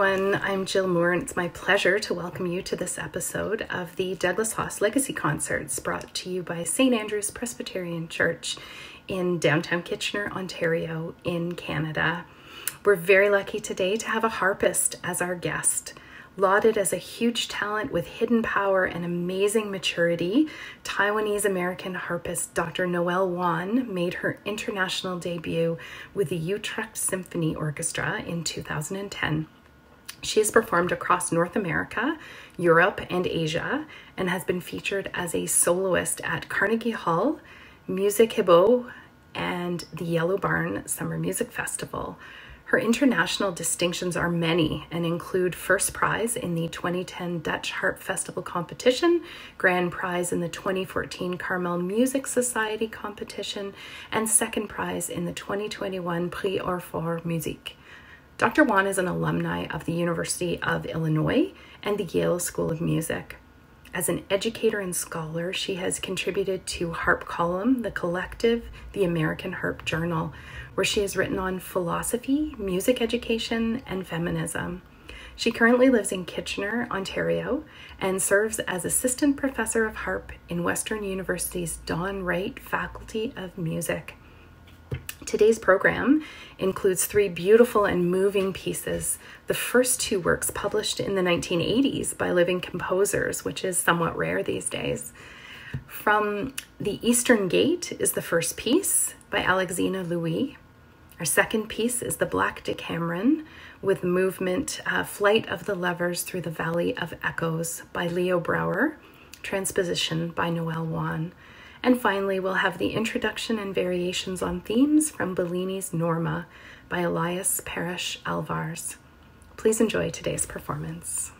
everyone. I'm Jill Moore, and it's my pleasure to welcome you to this episode of the Douglas Haas Legacy Concerts brought to you by St. Andrew's Presbyterian Church in downtown Kitchener, Ontario, in Canada. We're very lucky today to have a harpist as our guest. Lauded as a huge talent with hidden power and amazing maturity, Taiwanese American harpist Dr. Noël Wan made her international debut with the Utrecht Symphony Orchestra in 2010. She has performed across North America, Europe, and Asia, and has been featured as a soloist at Carnegie Hall, Muziekgebouw, and the Yellow Barn Summer Music Festival. Her international distinctions are many and include first prize in the 2010 Dutch Harp Festival competition, grand prize in the 2014 Carmel Music Society competition, and second prize in the 2021 Prix Orford Musique. Dr. Wan is an alumni of the University of Illinois and the Yale School of Music. As an educator and scholar, she has contributed to Harp Column, The Collective, the American Harp Journal, where she has written on philosophy, music education, and feminism. She currently lives in Kitchener, Ontario, and serves as assistant professor of harp in Western University's Don Wright Faculty of Music. Today's program includes three beautiful and moving pieces. The first two works published in the 1980s by living composers, which is somewhat rare these days. From The Eastern Gate is the first piece by Alexina Louie. Our second piece is The Black Decameron with movement uh, Flight of the Lovers Through the Valley of Echoes by Leo Brouwer, transposition by Noël Wan. And finally, we'll have the introduction and variations on themes from Bellini's Norma by Elias Parish Alvars. Please enjoy today's performance.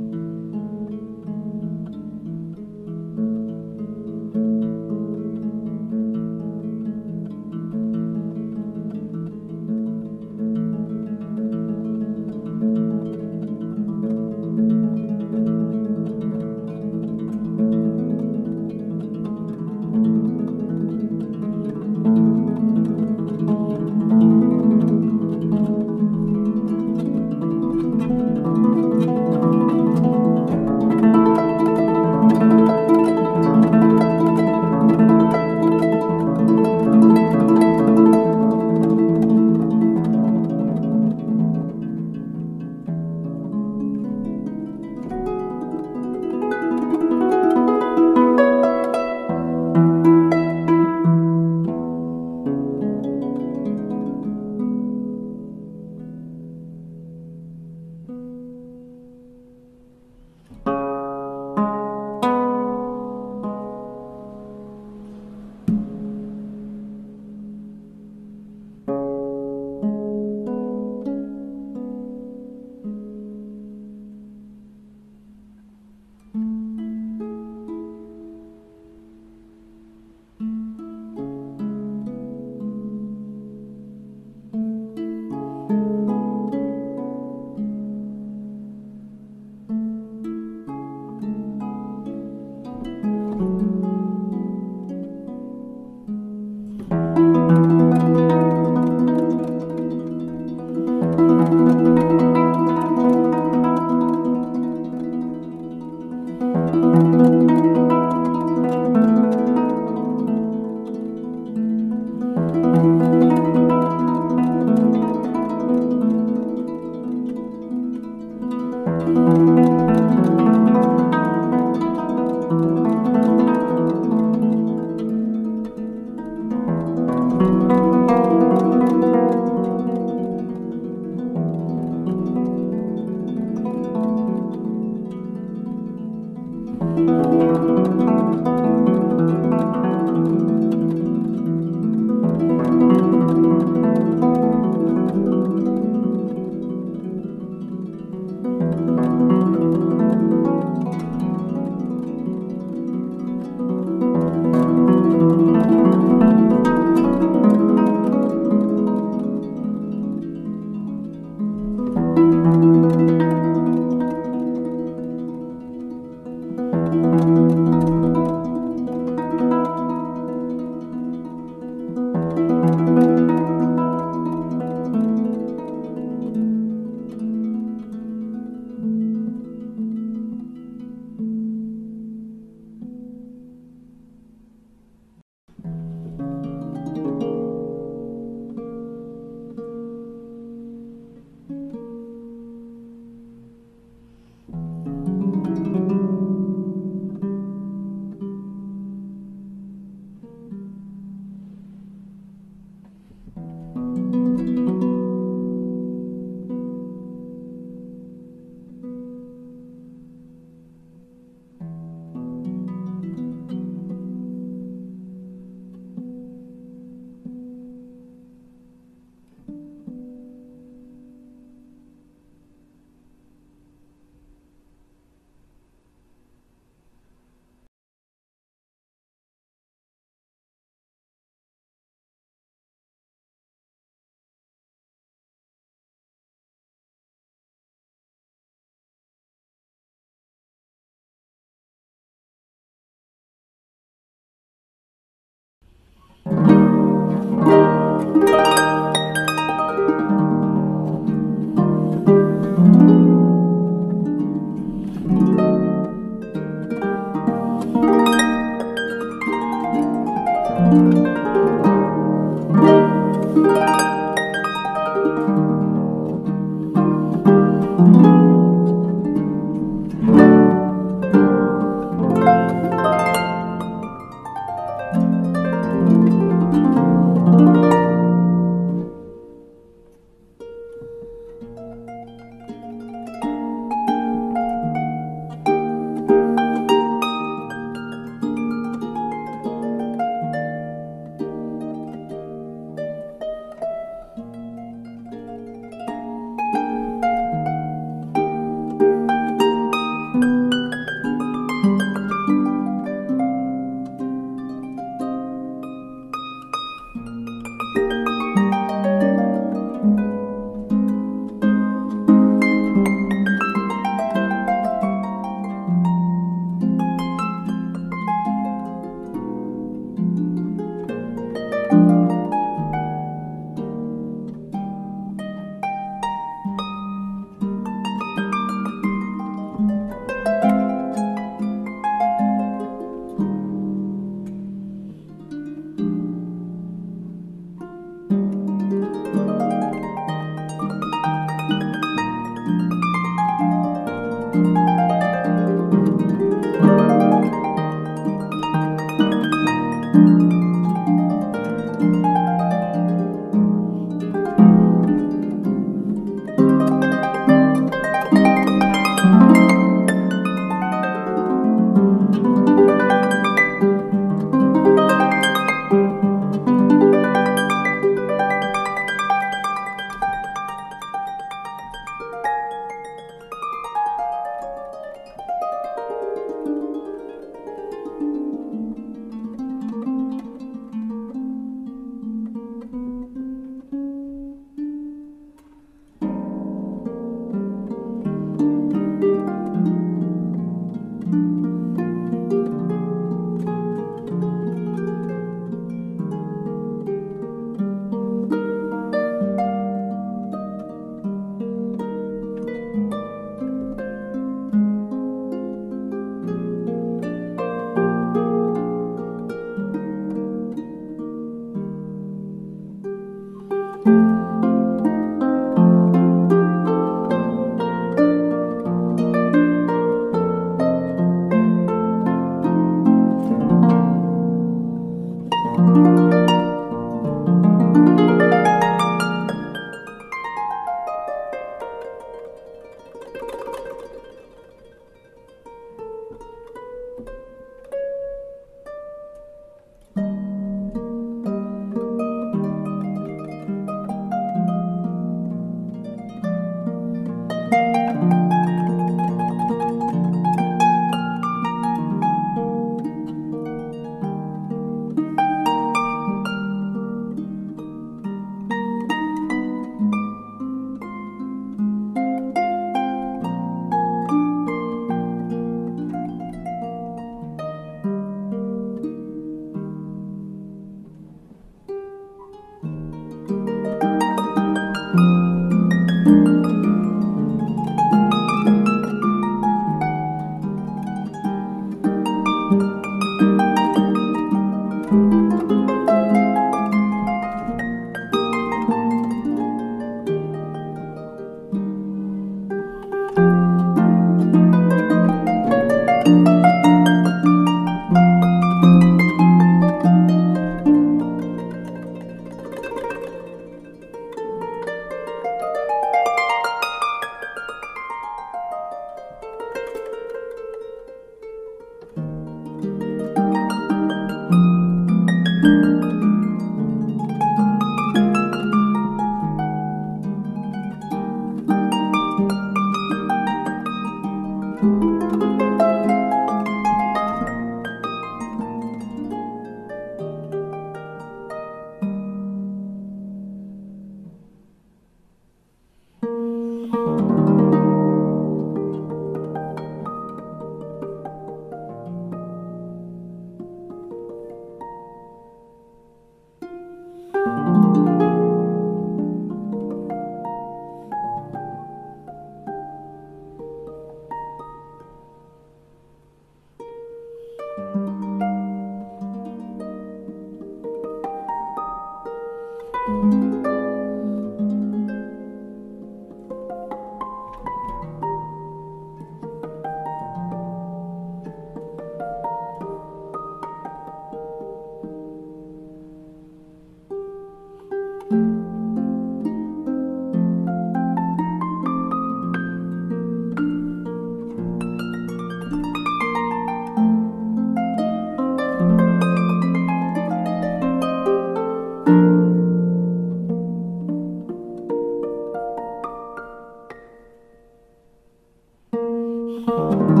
Música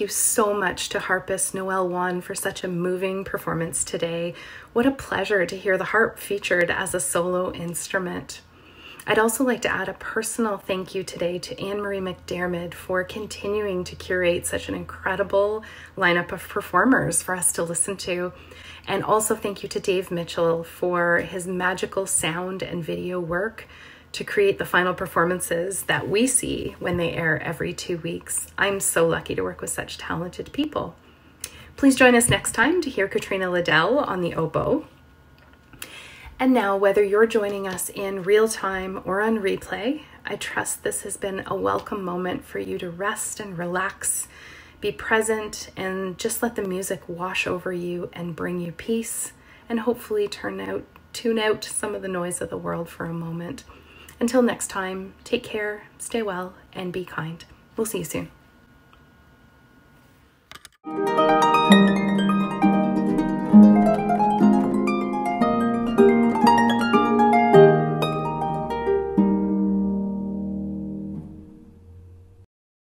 Thank you so much to harpist Noël Wan for such a moving performance today. What a pleasure to hear the harp featured as a solo instrument. I'd also like to add a personal thank you today to Anne Marie McDermid for continuing to curate such an incredible lineup of performers for us to listen to. And also thank you to Dave Mitchell for his magical sound and video work to create the final performances that we see when they air every two weeks. I'm so lucky to work with such talented people. Please join us next time to hear Katrina Liddell on the oboe. And now, whether you're joining us in real time or on replay, I trust this has been a welcome moment for you to rest and relax, be present, and just let the music wash over you and bring you peace, and hopefully turn out, tune out some of the noise of the world for a moment. Until next time, take care, stay well, and be kind. We'll see you soon.